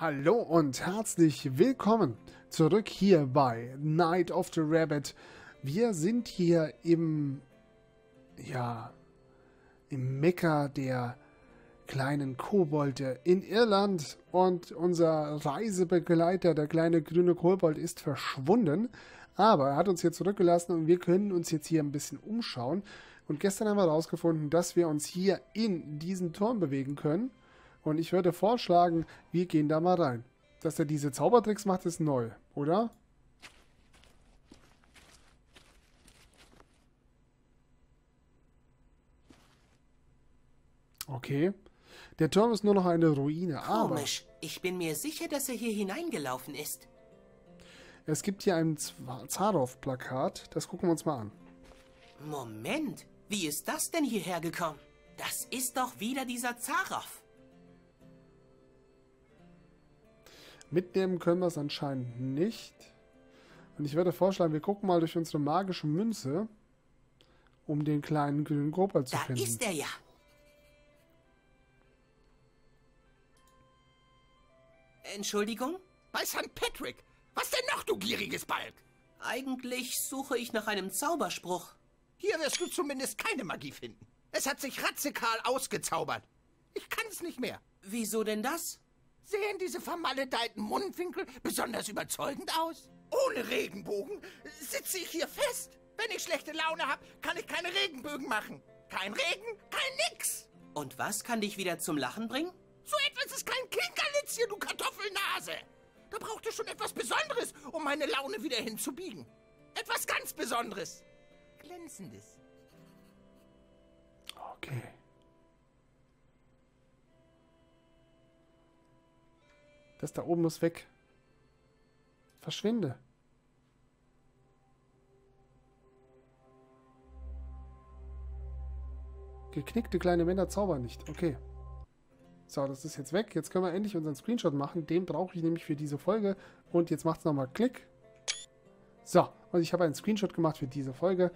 Hallo und herzlich willkommen zurück hier bei Night of the Rabbit. Wir sind hier im, ja, im Mekka der kleinen Kobolde in Irland und unser Reisebegleiter, der kleine grüne Kobold, ist verschwunden. Aber er hat uns hier zurückgelassen und wir können uns jetzt hier ein bisschen umschauen. Und gestern haben wir herausgefunden, dass wir uns hier in diesen Turm bewegen können. Und ich würde vorschlagen, wir gehen da mal rein. Dass er diese Zaubertricks macht, ist neu, oder? Okay. Der Turm ist nur noch eine Ruine, aber... Komisch. Ich bin mir sicher, dass er hier hineingelaufen ist. Es gibt hier ein Zarow-Plakat. Das gucken wir uns mal an. Moment. Wie ist das denn hierher gekommen? Das ist doch wieder dieser Zarow. Mitnehmen können wir es anscheinend nicht. Und ich würde vorschlagen, wir gucken mal durch unsere magische Münze, um den kleinen grünen Kobold zu da finden. Da ist er ja. Entschuldigung? Bei St. Patrick. Was denn noch, du gieriges Balk? Eigentlich suche ich nach einem Zauberspruch. Hier wirst du zumindest keine Magie finden. Es hat sich radikal ausgezaubert. Ich kann es nicht mehr. Wieso denn das? Sehen diese vermaledeiten Mundwinkel besonders überzeugend aus? Ohne Regenbogen sitze ich hier fest. Wenn ich schlechte Laune habe, kann ich keine Regenbögen machen. Kein Regen, kein Nix. Und was kann dich wieder zum Lachen bringen? So etwas ist kein Kinkerlitzchen, du Kartoffelnase. Da braucht es schon etwas Besonderes, um meine Laune wieder hinzubiegen. Etwas ganz Besonderes. Glänzendes. Okay. Das da oben muss weg. Verschwinde. Geknickte kleine Männer zaubern nicht. Okay. So, das ist jetzt weg. Jetzt können wir endlich unseren Screenshot machen. Den brauche ich nämlich für diese Folge. Und jetzt macht es nochmal Klick. So, und ich habe einen Screenshot gemacht für diese Folge.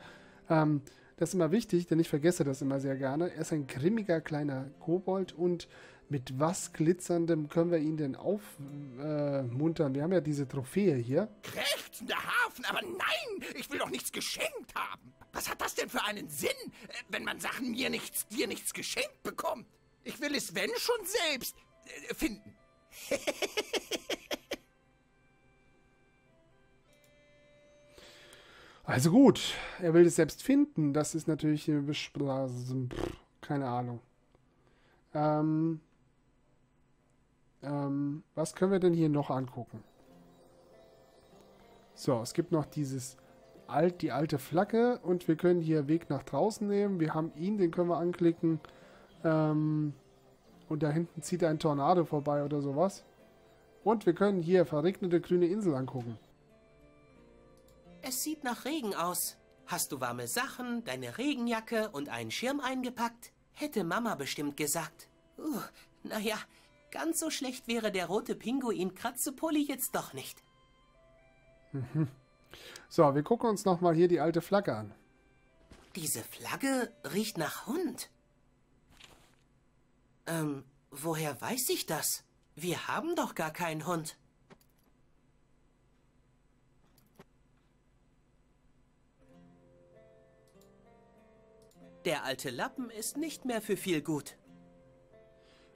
Ähm, das ist immer wichtig, denn ich vergesse das immer sehr gerne. Er ist ein grimmiger kleiner Kobold und mit was glitzerndem können wir ihn denn aufmuntern? Äh, wir haben ja diese Trophäe hier. Krächzender Hafen, aber nein, ich will doch nichts geschenkt haben. Was hat das denn für einen Sinn, wenn man Sachen mir nichts, dir nichts geschenkt bekommt? Ich will es, wenn schon, selbst äh, finden. also gut, er will es selbst finden. Das ist natürlich keine Ahnung. Ähm, ähm, was können wir denn hier noch angucken? So, es gibt noch dieses alt, die alte Flagge und wir können hier Weg nach draußen nehmen. Wir haben ihn, den können wir anklicken. Ähm, und da hinten zieht ein Tornado vorbei oder sowas. Und wir können hier verregnete grüne Insel angucken. Es sieht nach Regen aus. Hast du warme Sachen, deine Regenjacke und einen Schirm eingepackt? Hätte Mama bestimmt gesagt. Uh, naja, ganz so schlecht wäre der rote Pinguin-Kratzepulli jetzt doch nicht. Mhm. So, wir gucken uns nochmal hier die alte Flagge an. Diese Flagge riecht nach Hund. Ähm, woher weiß ich das? Wir haben doch gar keinen Hund. Der alte Lappen ist nicht mehr für viel gut.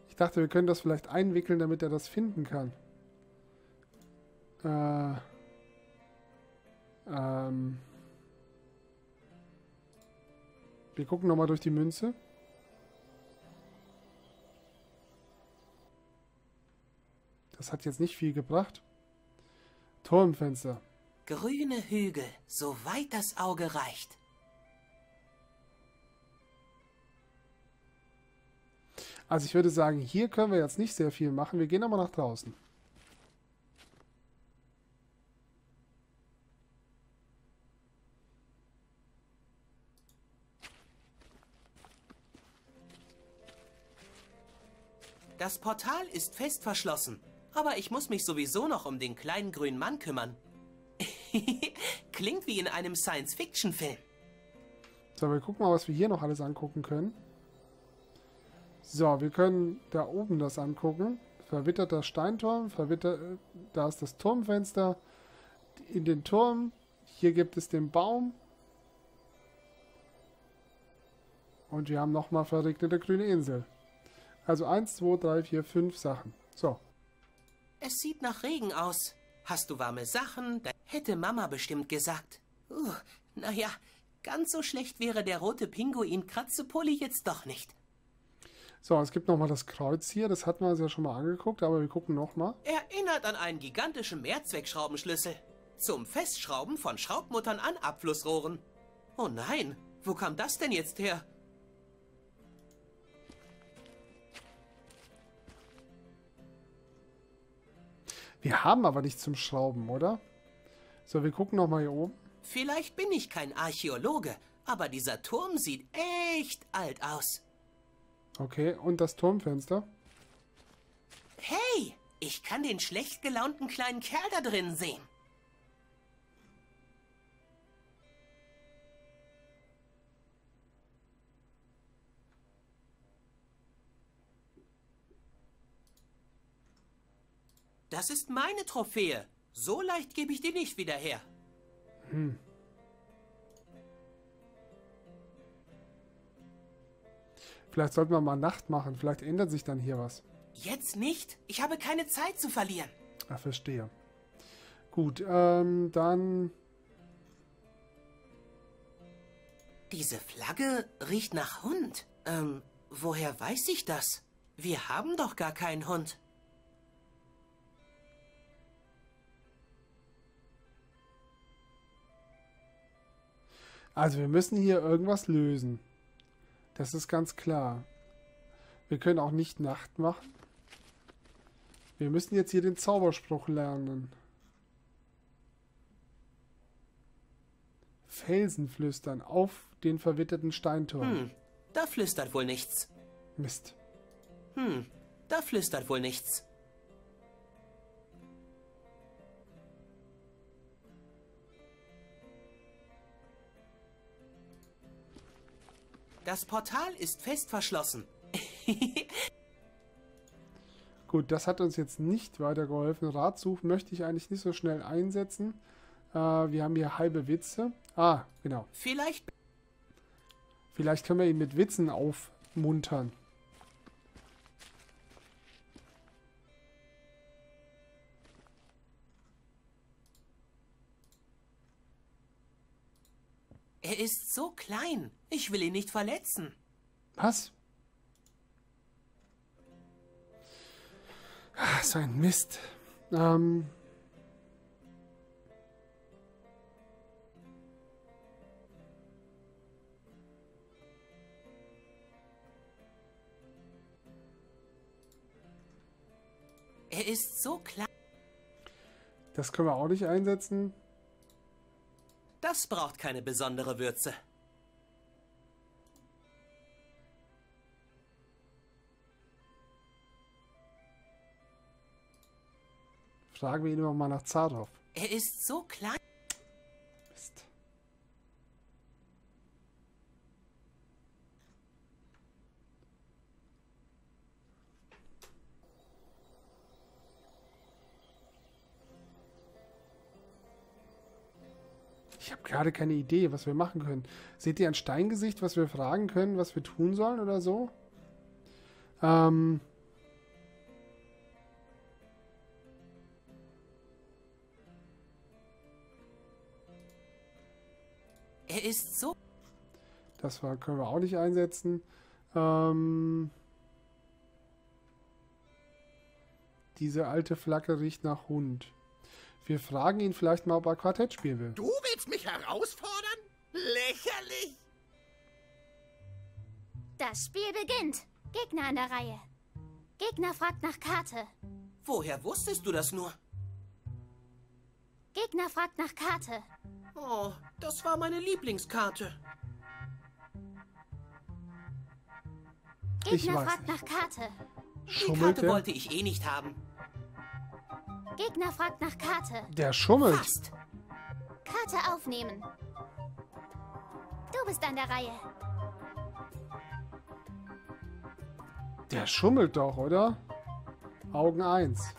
Ich dachte, wir können das vielleicht einwickeln, damit er das finden kann. Äh. Ähm. Wir gucken nochmal durch die Münze. Das hat jetzt nicht viel gebracht. Turmfenster. Grüne Hügel, so weit das Auge reicht. Also ich würde sagen, hier können wir jetzt nicht sehr viel machen. Wir gehen aber nach draußen. Das Portal ist fest verschlossen. Aber ich muss mich sowieso noch um den kleinen grünen Mann kümmern. Klingt wie in einem Science-Fiction-Film. So, wir gucken mal, was wir hier noch alles angucken können. So, wir können da oben das angucken. verwitterter Steinturm, verwitter, da ist das Turmfenster in den Turm. Hier gibt es den Baum. Und wir haben nochmal verregnete grüne Insel. Also 1, 2, 3, 4, 5 Sachen. So. Es sieht nach Regen aus. Hast du warme Sachen? Da hätte Mama bestimmt gesagt. Uh, naja, ganz so schlecht wäre der rote Pinguin Kratzepulli jetzt doch nicht. So, es gibt nochmal das Kreuz hier. Das hatten wir uns ja schon mal angeguckt, aber wir gucken nochmal. Erinnert an einen gigantischen Mehrzweckschraubenschlüssel. Zum Festschrauben von Schraubmuttern an Abflussrohren. Oh nein, wo kam das denn jetzt her? Wir haben aber nichts zum Schrauben, oder? So, wir gucken nochmal hier oben. Vielleicht bin ich kein Archäologe, aber dieser Turm sieht echt alt aus. Okay, und das Turmfenster? Hey, ich kann den schlecht gelaunten kleinen Kerl da drin sehen. Das ist meine Trophäe. So leicht gebe ich die nicht wieder her. Hm. Vielleicht sollten wir mal Nacht machen. Vielleicht ändert sich dann hier was. Jetzt nicht. Ich habe keine Zeit zu verlieren. Ah, verstehe. Gut, ähm, dann... Diese Flagge riecht nach Hund. Ähm, woher weiß ich das? Wir haben doch gar keinen Hund. Also wir müssen hier irgendwas lösen. Das ist ganz klar. Wir können auch nicht Nacht machen. Wir müssen jetzt hier den Zauberspruch lernen. Felsen flüstern auf den verwitterten Steinturm. Hm, da flüstert wohl nichts. Mist. Hm, da flüstert wohl nichts. Das Portal ist fest verschlossen. Gut, das hat uns jetzt nicht weitergeholfen. Ratsuch möchte ich eigentlich nicht so schnell einsetzen. Äh, wir haben hier halbe Witze. Ah, genau. Vielleicht. Vielleicht können wir ihn mit Witzen aufmuntern. Er ist so klein. Ich will ihn nicht verletzen. Was? Ach, so ein Mist. Ähm. Er ist so klein. Das können wir auch nicht einsetzen. Das braucht keine besondere Würze. Fragen wir ihn immer mal nach Zarov. Er ist so klein. Gerade keine Idee, was wir machen können. Seht ihr ein Steingesicht, was wir fragen können, was wir tun sollen oder so? Ähm, Er ist so. Das war, können wir auch nicht einsetzen. Ähm, diese alte Flagge riecht nach Hund. Wir fragen ihn vielleicht mal, ob er Quartett spielen will. Du willst mich herausfordern? Lächerlich! Das Spiel beginnt. Gegner an der Reihe. Gegner fragt nach Karte. Woher wusstest du das nur? Gegner fragt nach Karte. Oh, das war meine Lieblingskarte. Ich Gegner weiß fragt nach Karte. Die Schummelt Karte wollte ich eh nicht haben. Gegner fragt nach Karte. Der schummelt. Fast. Karte aufnehmen. Du bist an der Reihe. Der schummelt doch, oder? Augen 1.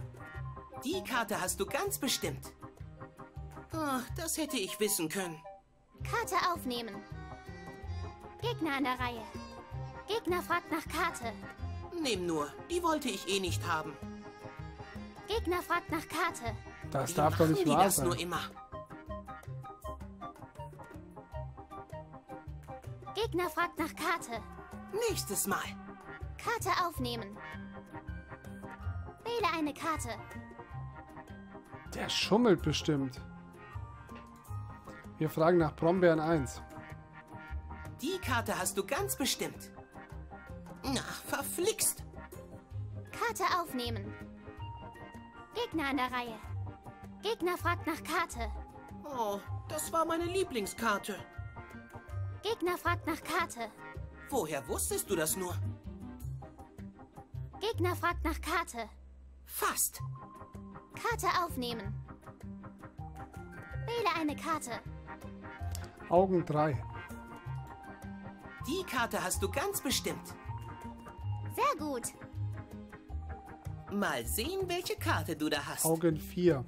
Die Karte hast du ganz bestimmt. Ach, das hätte ich wissen können. Karte aufnehmen. Gegner an der Reihe. Gegner fragt nach Karte. Nimm nur, die wollte ich eh nicht haben. Gegner fragt nach Karte. Das Wie darf doch machen nicht die wahr das sein. nur immer? Gegner fragt nach Karte. Nächstes Mal. Karte aufnehmen. Wähle eine Karte. Der schummelt bestimmt. Wir fragen nach Brombeeren 1. Die Karte hast du ganz bestimmt. Ach, verflixt. Karte aufnehmen. Gegner an der Reihe. Gegner fragt nach Karte. Oh, das war meine Lieblingskarte. Gegner fragt nach Karte. Woher wusstest du das nur? Gegner fragt nach Karte. Fast. Karte aufnehmen. Wähle eine Karte. Augen 3. Die Karte hast du ganz bestimmt. Sehr gut. Mal sehen, welche Karte du da hast. Augen 4.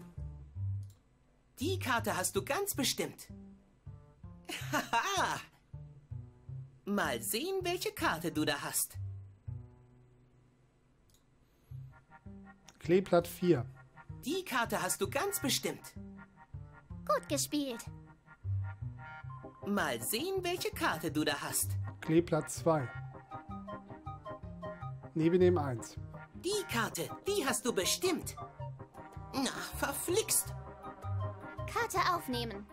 Die Karte hast du ganz bestimmt. Haha. Mal sehen, welche Karte du da hast. Kleeblatt 4. Die Karte hast du ganz bestimmt. Gut gespielt. Mal sehen, welche Karte du da hast. Kleeblatt 2. Neben dem 1. Die Karte, die hast du bestimmt. Na, verflixt. Karte aufnehmen.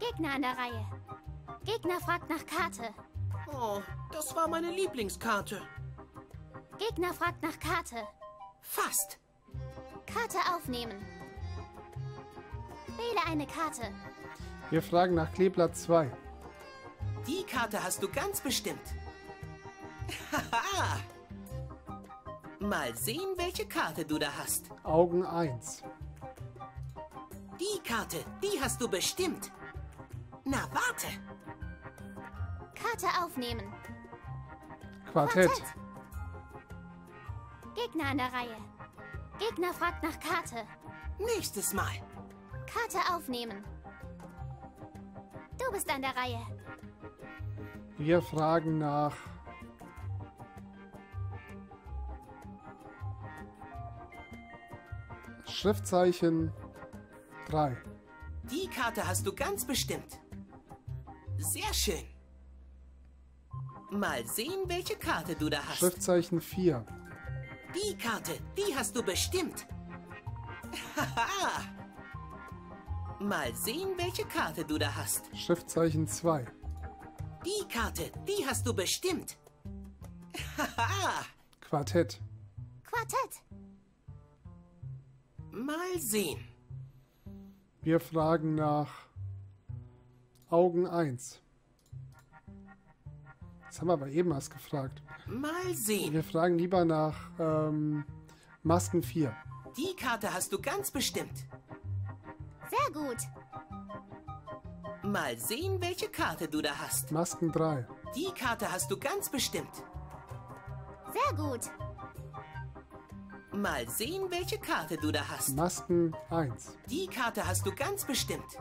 Gegner an der Reihe. Gegner fragt nach Karte. Oh, das war meine Lieblingskarte. Gegner fragt nach Karte. Fast. Karte aufnehmen. Wähle eine Karte. Wir fragen nach Kleeblatt 2. Die Karte hast du ganz bestimmt. Haha. Mal sehen, welche Karte du da hast. Augen 1. Die Karte, die hast du bestimmt. Na, warte. Karte aufnehmen. Quartett. Gegner an der Reihe. Gegner fragt nach Karte. Nächstes Mal. Karte aufnehmen. Du bist an der Reihe. Wir fragen nach Schriftzeichen 3. Die Karte hast du ganz bestimmt. Sehr schön. Mal sehen, welche Karte du da hast. Schriftzeichen 4. Die Karte, die hast du bestimmt. Haha. Mal sehen, welche Karte du da hast. Schriftzeichen 2. Die Karte, die hast du bestimmt. Haha. Quartett. Quartett. Mal sehen. Wir fragen nach Augen 1. Das haben wir aber eben erst gefragt. Mal sehen. Wir fragen lieber nach ähm, Masken 4. Die Karte hast du ganz bestimmt. Sehr gut. Mal sehen, welche Karte du da hast. Masken 3. Die Karte hast du ganz bestimmt. Sehr gut. Mal sehen, welche Karte du da hast. Masken 1. Die Karte hast du ganz bestimmt.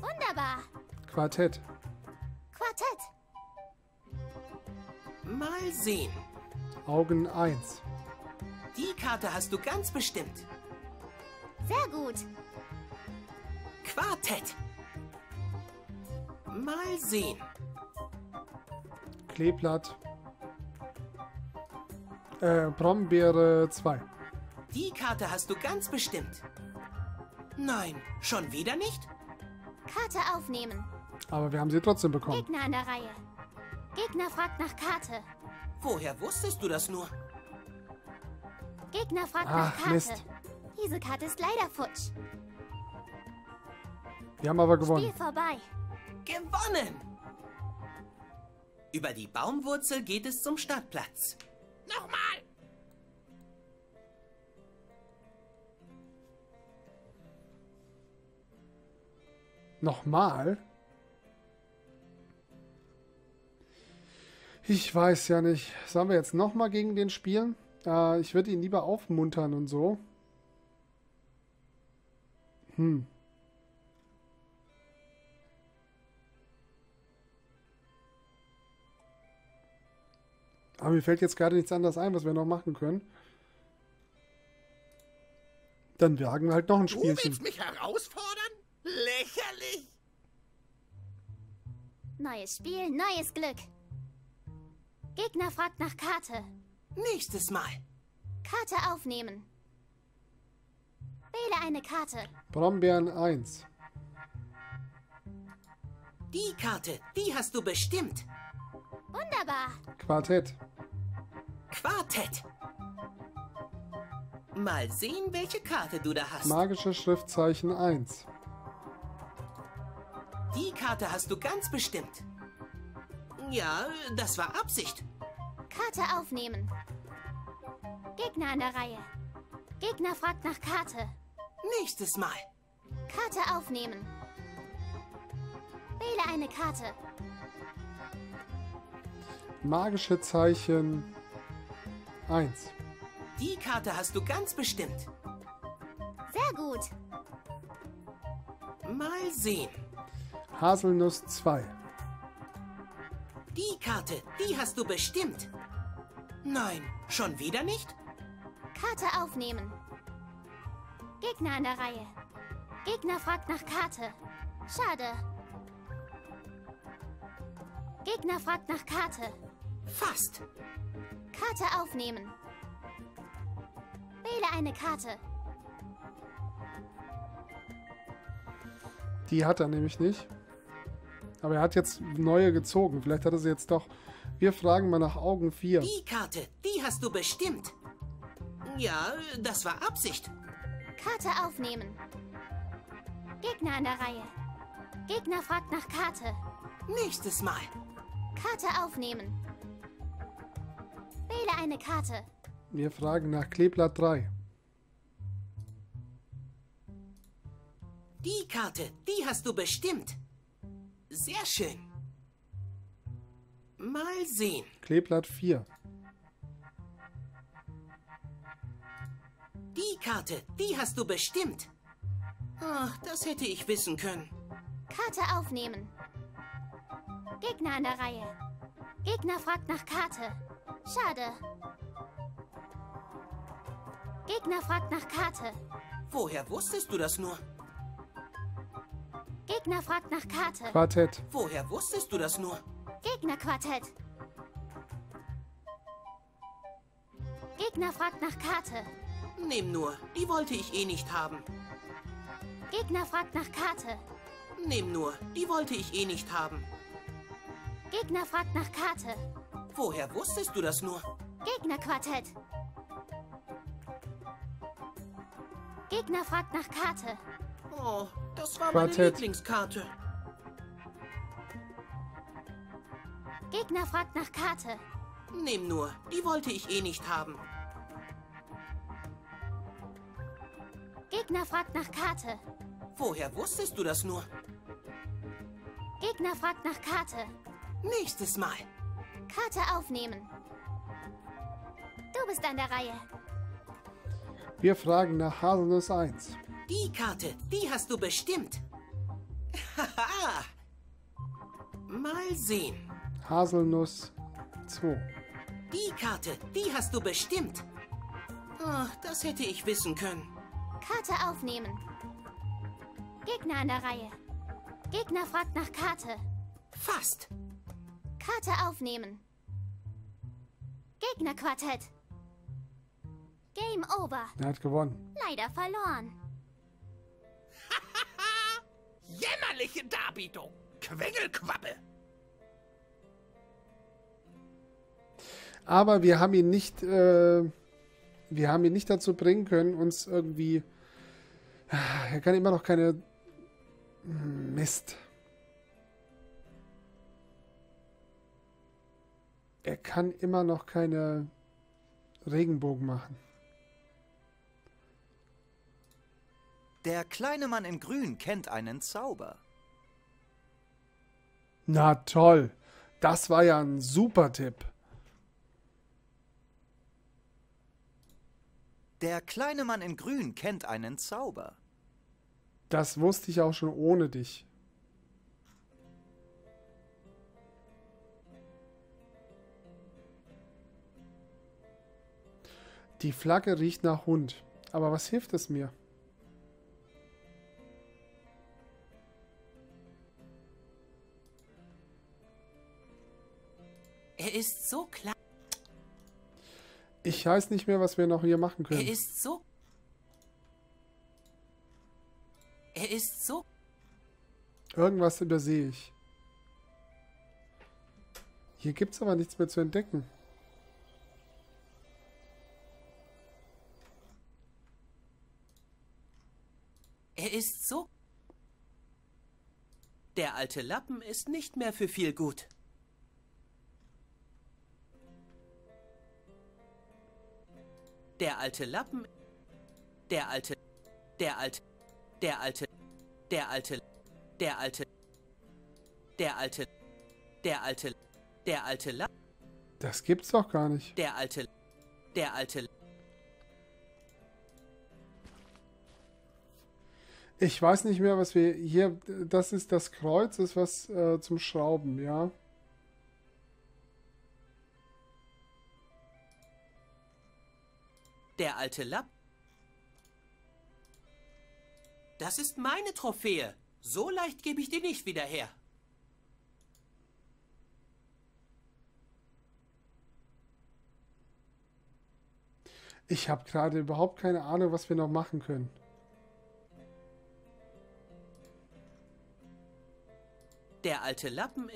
Wunderbar. Quartett. Quartett. Mal sehen. Augen 1. Die Karte hast du ganz bestimmt. Sehr gut. Quartett. Mal sehen. Kleeblatt. Äh, Brombeere 2. Die Karte hast du ganz bestimmt. Nein, schon wieder nicht? Karte aufnehmen. Aber wir haben sie trotzdem bekommen. Gegner an der Reihe. Gegner fragt nach Karte. Woher wusstest du das nur? Gegner fragt Ach, nach Karte. Mist. Diese Karte ist leider futsch. Wir haben aber Spiel gewonnen. vorbei. Gewonnen! Über die Baumwurzel geht es zum Startplatz. Nochmal! Nochmal? Ich weiß ja nicht. Sollen wir jetzt nochmal gegen den spielen? Äh, ich würde ihn lieber aufmuntern und so. Hm. Aber mir fällt jetzt gerade nichts anderes ein, was wir noch machen können. Dann wagen wir halt noch ein Du Spielchen. willst mich herausfordern? Lächerlich! Neues Spiel, neues Glück. Gegner fragt nach Karte. Nächstes Mal. Karte aufnehmen. Wähle eine Karte. Brombeeren 1. Die Karte, die hast du bestimmt. Wunderbar. Quartett. Quartett. Mal sehen, welche Karte du da hast. Magische Schriftzeichen 1. Die Karte hast du ganz bestimmt. Ja, das war Absicht. Karte aufnehmen. Gegner an der Reihe. Gegner fragt nach Karte. Nächstes Mal. Karte aufnehmen. Wähle eine Karte. Magische Zeichen 1. Die Karte hast du ganz bestimmt. Sehr gut. Mal sehen. Haselnuss 2. Die Karte, die hast du bestimmt. Nein, schon wieder nicht? Karte aufnehmen. Gegner an der Reihe. Gegner fragt nach Karte. Schade. Gegner fragt nach Karte. Fast. Karte aufnehmen. Wähle eine Karte. Die hat er nämlich nicht. Aber er hat jetzt neue gezogen. Vielleicht hat er sie jetzt doch. Wir fragen mal nach Augen 4. Die Karte, die hast du bestimmt. Ja, das war Absicht. Karte aufnehmen. Gegner an der Reihe. Gegner fragt nach Karte. Nächstes Mal. Karte aufnehmen. Wähle eine Karte. Wir fragen nach Kleeblatt 3. Die Karte, die hast du bestimmt. Sehr schön. Mal sehen. Kleeblatt 4. Die Karte, die hast du bestimmt. Ach, das hätte ich wissen können. Karte aufnehmen. Gegner an der Reihe. Gegner fragt nach Karte. Schade. Gegner fragt nach Karte. Woher wusstest du das nur? Gegner fragt nach Karte. Quartett. Woher wusstest du das nur? Gegnerquartett. Gegner fragt nach Karte. Nehm nur, die wollte ich eh nicht haben. Gegner fragt nach Karte. Nehm nur, die wollte ich eh nicht haben. Gegner fragt nach Karte. Woher wusstest du das nur? Gegnerquartett. Gegner fragt nach Karte. Oh, das war meine Quartett. Lieblingskarte. Gegner fragt nach Karte. Nehm nur, die wollte ich eh nicht haben. Gegner fragt nach Karte. Woher wusstest du das nur? Gegner fragt nach Karte. Nächstes Mal. Karte aufnehmen. Du bist an der Reihe. Wir fragen nach Haselnuss 1. Die Karte, die hast du bestimmt. Haha. Mal sehen. Haselnuss 2. Die Karte, die hast du bestimmt. Ach, das hätte ich wissen können. Karte aufnehmen. Gegner an der Reihe. Gegner fragt nach Karte. Fast. Karte aufnehmen. Gegnerquartett. Game over. Er hat gewonnen. Leider verloren. Jämmerliche Darbietung! Quengelquappe! Aber wir haben ihn nicht, äh, wir haben ihn nicht dazu bringen können, uns irgendwie. Er kann immer noch keine. Mist. Er kann immer noch keine Regenbogen machen. Der kleine Mann in Grün kennt einen Zauber. Na toll. Das war ja ein super Tipp. Der kleine Mann in Grün kennt einen Zauber. Das wusste ich auch schon ohne dich. Die Flagge riecht nach Hund. Aber was hilft es mir? Ist so klein. Ich weiß nicht mehr, was wir noch hier machen können. Er ist so. Er ist so. Irgendwas übersehe ich. Hier gibt es aber nichts mehr zu entdecken. Er ist so. Der alte Lappen ist nicht mehr für viel gut. Der alte Lappen. Der alte. Der alte. Der alte. Der alte. Der alte. Der alte. Der alte. Der alte Lappen. Das gibt's doch gar nicht. Der alte. Der alte. Ich weiß nicht mehr, was wir hier. Das ist das Kreuz, ist was äh, zum Schrauben, ja. Der alte Lapp. Das ist meine Trophäe. So leicht gebe ich die nicht wieder her. Ich habe gerade überhaupt keine Ahnung, was wir noch machen können. Der alte Lappen.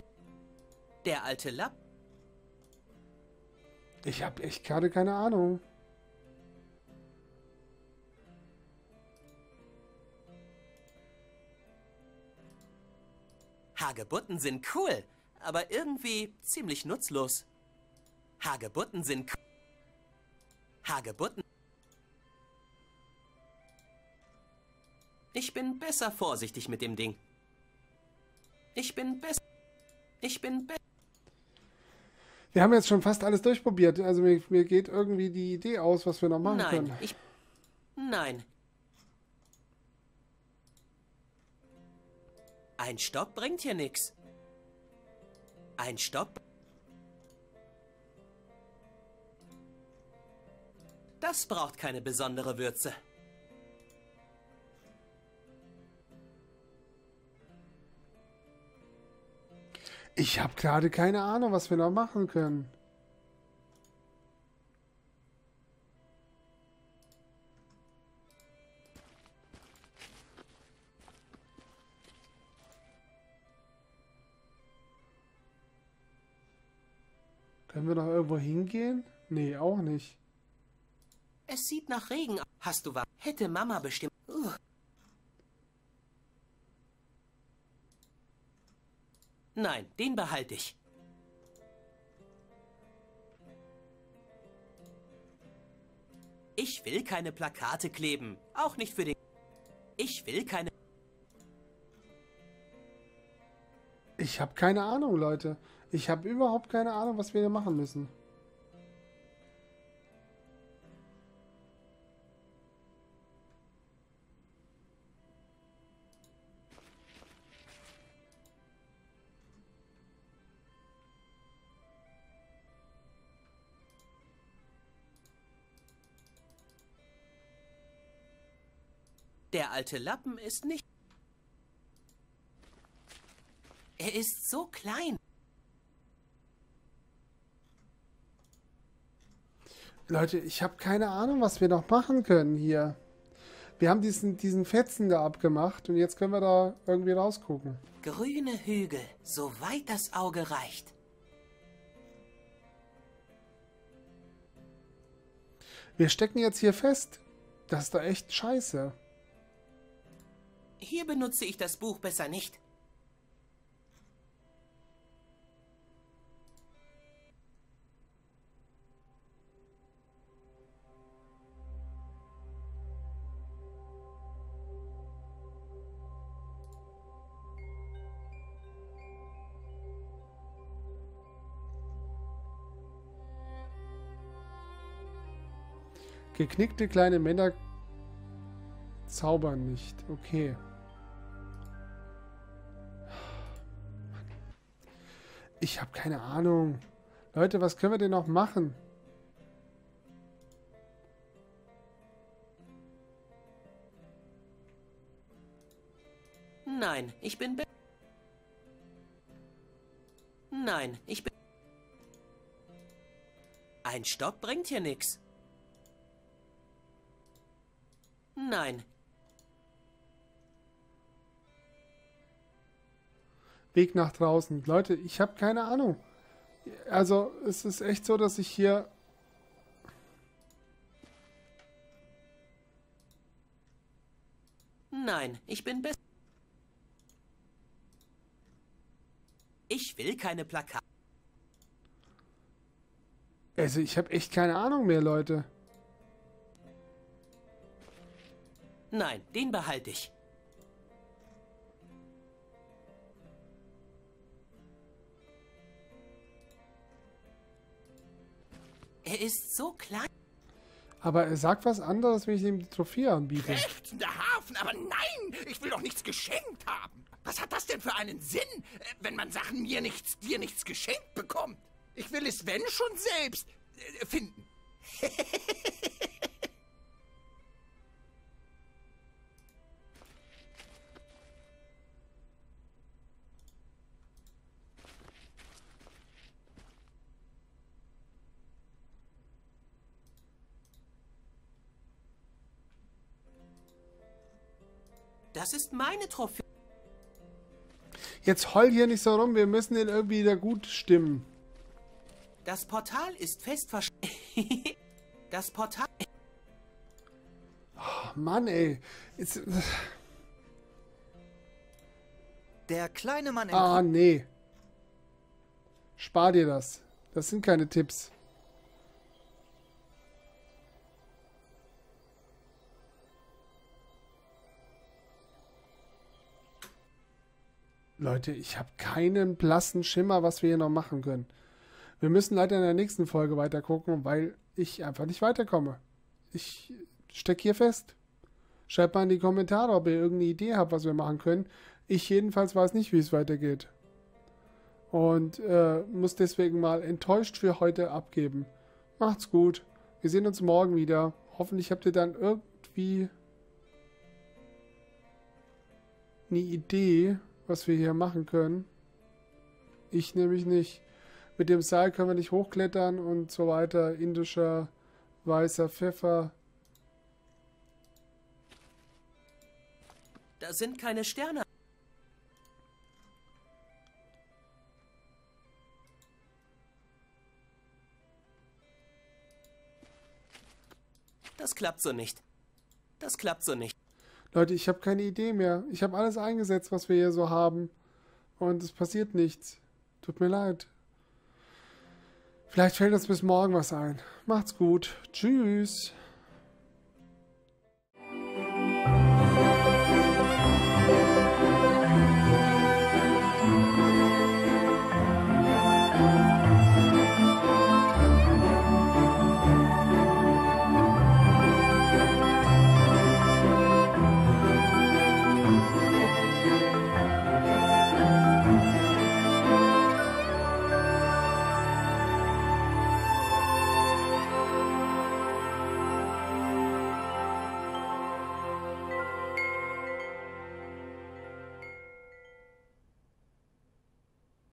Der alte Lapp. Ich habe echt gerade keine Ahnung. Hagebutten sind cool, aber irgendwie ziemlich nutzlos. Hagebutten sind cool. Hagebutten. Ich bin besser vorsichtig mit dem Ding. Ich bin besser. Ich bin besser. Wir haben jetzt schon fast alles durchprobiert. Also mir, mir geht irgendwie die Idee aus, was wir noch machen Nein, können. ich. Nein. Ein Stopp bringt hier nichts. Ein Stopp. Das braucht keine besondere Würze. Ich habe gerade keine Ahnung, was wir noch machen können. Können wir noch irgendwo hingehen? Nee, auch nicht. Es sieht nach Regen aus. Hast du was? Hätte Mama bestimmt. Uh. Nein, den behalte ich. Ich will keine Plakate kleben. Auch nicht für den. Ich will keine. Ich habe keine Ahnung, Leute. Ich habe überhaupt keine Ahnung, was wir hier machen müssen. Der alte Lappen ist nicht. Er ist so klein. Leute, ich habe keine Ahnung, was wir noch machen können hier. Wir haben diesen, diesen Fetzen da abgemacht und jetzt können wir da irgendwie rausgucken. Grüne Hügel, so weit das Auge reicht. Wir stecken jetzt hier fest. Das ist doch echt scheiße. Hier benutze ich das Buch besser nicht. Geknickte kleine Männer zaubern nicht. Okay. Ich habe keine Ahnung. Leute, was können wir denn noch machen? Nein, ich bin... Nein, ich bin... Ein Stock bringt hier nichts. Nein. Weg nach draußen. Leute, ich habe keine Ahnung. Also, es ist echt so, dass ich hier... Nein, ich bin besser. Ich will keine Plakate. Also, ich habe echt keine Ahnung mehr, Leute. Nein, den behalte ich. Er ist so klein. Aber er sagt was anderes, wenn ich ihm die Trophäe anbiete. Krächzender Hafen, aber nein, ich will doch nichts geschenkt haben. Was hat das denn für einen Sinn, wenn man Sachen mir nichts, dir nichts geschenkt bekommt? Ich will es, wenn schon, selbst äh, finden. Das ist meine Trophäe. Jetzt heul hier nicht so rum, wir müssen den irgendwie wieder gut stimmen. Das Portal ist fest versch... das Portal... Oh, Mann, ey. Jetzt, Der kleine Mann ah, nee. Spar dir das. Das sind keine Tipps. Leute, ich habe keinen blassen Schimmer, was wir hier noch machen können. Wir müssen leider in der nächsten Folge weiter gucken, weil ich einfach nicht weiterkomme. Ich stecke hier fest. Schreibt mal in die Kommentare, ob ihr irgendeine Idee habt, was wir machen können. Ich jedenfalls weiß nicht, wie es weitergeht. Und äh, muss deswegen mal enttäuscht für heute abgeben. Macht's gut. Wir sehen uns morgen wieder. Hoffentlich habt ihr dann irgendwie eine Idee, was wir hier machen können. Ich nämlich nicht. Mit dem Seil können wir nicht hochklettern und so weiter. Indischer weißer Pfeffer. Da sind keine Sterne. Das klappt so nicht. Das klappt so nicht. Leute, ich habe keine Idee mehr. Ich habe alles eingesetzt, was wir hier so haben. Und es passiert nichts. Tut mir leid. Vielleicht fällt uns bis morgen was ein. Macht's gut. Tschüss.